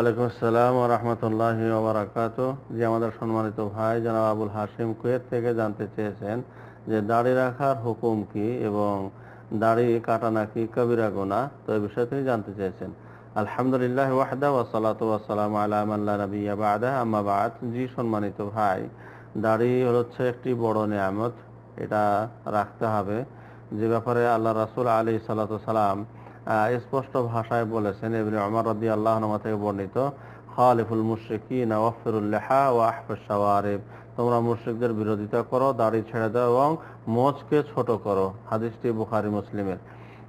ওয়ালাইকুম আসসালাম রহমতুল্লাহ ওবরাকাত যে আমাদের সম্মানিত ভাই জনাব আবুল হাশিম কুয়েত থেকে জানতে চেয়েছেন যে দাড়ি রাখার হুকুম কি এবং দাড়ি কাটা নাকি কবিরা গোনা? তো এই বিষয়ে তিনি জানতে চেয়েছেন। আলহামদুলিল্লাহ ওয়াহদা ওয়াসালাতু ওয়াসালামু আলা মান লা নাবিয়্যা বা'দা। আম্মা জি সম্মানিত ভাই দাড়ি হচ্ছে একটি বড় নিয়ামত। এটা রাখতে হবে। যে ব্যাপারে আল্লাহ রাসূল সালাতু সালাম আহ, স্পষ্ট ভাষায় বলেছেন ইবনে ওমর রাদিয়াল্লাহু আনহু থেকে বর্ণিত, খালিফুল মুশরিকিনা ওয়াফিরুল লিহা ওয়া আহফাশ শাওয়ারিব। তোমরা মুশরিকদের বিরোধিতা করো, দাড়ি ছেড়ে দাও এবং মোচকে ছোট করো। হাদিসটি বুখারী মুসলিমের।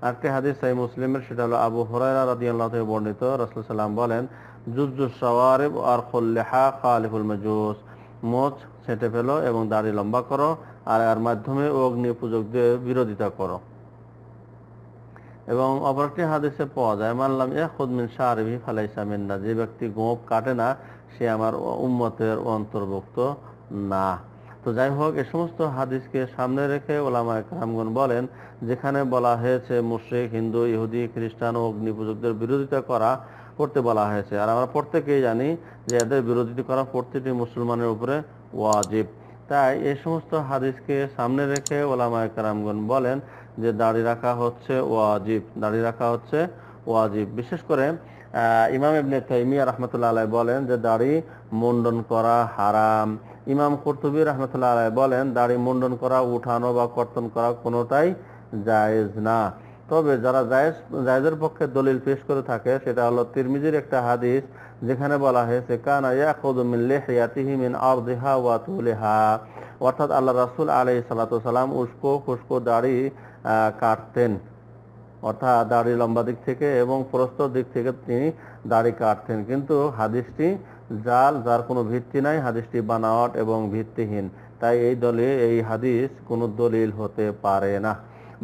আরেকটি হাদিস সাই মুসলিমের, সেটা হলো আবু হুরায়রা রাদিয়াল্লাহু থেকে বর্ণিত। রাসূল সাল্লাম বলেন, জুজ্জুস শাওয়ারিব আর লিহা খালিফুল মাজুস। মোচ ছেটে ফেলো এবং দাড়ি লম্বা করো, আর এর মাধ্যমে অগ্নি পূজকদের বিরোধিতা করো। এবং অপরটি হাদিসে পাওয়া যায় মানলাম এ খুদমিন শাহরিবি ফালাইসা মিন্না যে ব্যক্তি গোপ কাটে না, সে আমার উম্মতের অন্তর্ভুক্ত না। তো যাই হোক এ সমস্ত হাদিসকে সামনে রেখে ওলামা একরামগণ বলেন, যেখানে বলা হয়েছে মুশরিক, হিন্দু, ইহুদি, খ্রিস্টান ও অগ্নি পূজকদের বিরোধিতা করা করতে বলা হয়েছে। আর আমরা প্রত্যেকেই জানি যে এদের বিরোধিতা করা প্রত্যেকটি মুসলমানের উপরে ওয়াজিব। তাই এই সমস্ত হাদিসকে সামনে রেখে ওলামা একরামগণ বলেন যে দাড়ি রাখা হচ্ছে ওয়াজিব, দাড়ি রাখা হচ্ছে ওয়াজিব। বিশেষ করে ইমাম ইবনে তাইমিয়া রহমতুল্লাহ আলাই বলেন যে দাড়ি মুন্ডন করা হারাম। ইমাম কর্তুবী রহমতুল্লাহ আলাই বলেন, দাড়ি মুন্ডন করা, উঠানো বা কর্তন করা কোনোটাই জায়েজ না। তবে যারা জায়েজ, জায়েজের পক্ষে দলিল পেশ করে থাকে, সেটা হলো তিরমিজির একটা হাদিস, যেখানে বলা হয়েছে, কানা ইয়াখুযু মিন লিহিয়াতিহি মিন আরদিহা ওয়া তুলিহা। অর্থাৎ আল্লাহ রাসূল আলাইহিস সালাতু সালাম উস্কো খুশকো দাড়ি কাটতেন। অর্থাৎ দাড়ি লম্বা দিক থেকে এবং প্রস্তর দিক থেকে তিনি দাড়ি কাটতেন। কিন্তু হাদিসটি জাল, যার কোনো ভিত্তি নাই, হাদিসটি বানাওয়াট এবং ভিত্তিহীন। তাই এই দলে এই হাদিস কোনো দলিল হতে পারে না।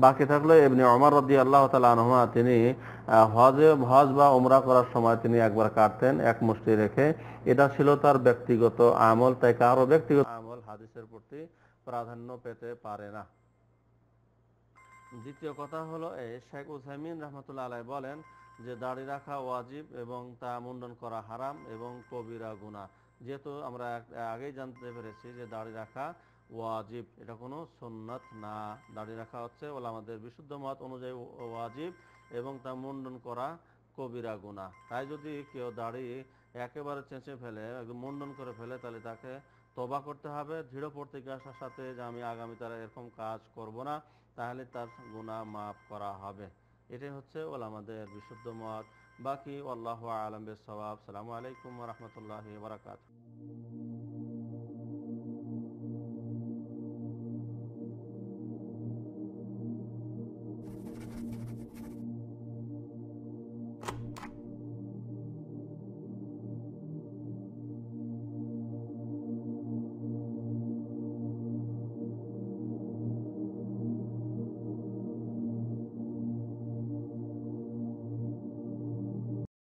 বাকি থাকল এমনি অমর রদি আল্লাহ তালা তিনি হজে, হজ বা উমরা করার সময় তিনি একবার কাটতেন এক মুষ্টি রেখে। এটা ছিল তার ব্যক্তিগত আমল, তাই কারও ব্যক্তিগত আমল হাদিসের প্রতি প্রাধান্য পেতে পারে না। দ্বিতীয় কথা হলো এই শেখ উসাইমিন রহমতুল্লাহ আলাই বলেন যে দাড়ি রাখা ওয়াজিব এবং তা মুন্ডন করা হারাম এবং কবিরা গুনাহ। যেহেতু আমরা আগেই জানতে পেরেছি যে দাড়ি রাখা ওয়াজিব। এটা কোনো সুন্নাত না। দাঁড়িয়ে রাখা হচ্ছে ওলা আমাদের বিশুদ্ধ মত অনুযায়ী ওয়াজিব এবং তা মুন্ডন করা কবিরা গুনাহ। তাই যদি কেউ দাড়ি একেবারে চেঁচে ফেলে মুন্ডন করে ফেলে, তাহলে তাকে তবা করতে হবে। দৃঢ় প্রতিজ্ঞার সাথে যে আমি আগামী তারা এরকম কাজ করব না, তাহলে তার গুনাহ মাফ করা হবে। এটাই হচ্ছে ওলামাদের বিশুদ্ধ মত। বাকি আল্লাহ আলম সওয়াব সালামু আলাইকুম রহমতুল্লাহ বারাকাত